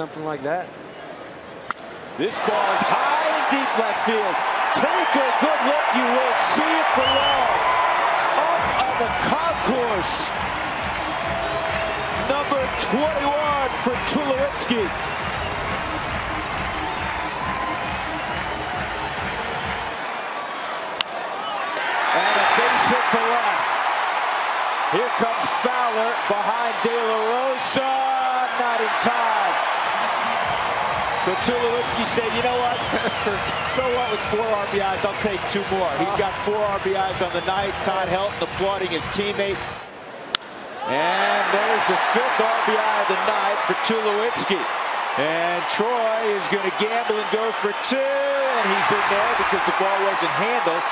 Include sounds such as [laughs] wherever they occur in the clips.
Something like that. This ball is high and deep left field. Take a good look. You won't see it for long. Up on the concourse. Number 21 for Tulowitzki. And a base hit to left. Here comes Fowler behind De La Rosa. Not in time. So Tulowitzki said, you know what? [laughs] so what with four RBIs? I'll take two more. He's got four RBIs on the night. Todd Helton applauding his teammate. And there's the fifth RBI of the night for Tulowitzki. And Troy is going to gamble and go for two. And he's in there because the ball wasn't handled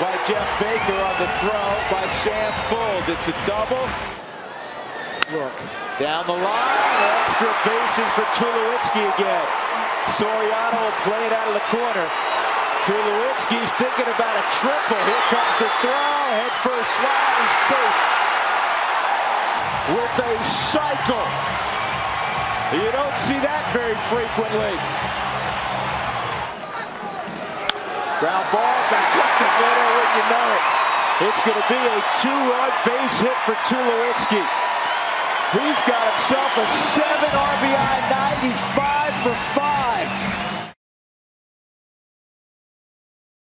by Jeff Baker on the throw by Sam Fuld. It's a double. Look, down the line, extra bases for Tulowitzki again. Soriano will play it out of the corner. Tulowitzki's thinking about a triple. Here comes the throw, head first slide, he's safe. With a cycle. You don't see that very frequently. Ground ball, back up to middle, wouldn't you know it. It's going to be a two-run base hit for Tulowitzki. He's got himself a seven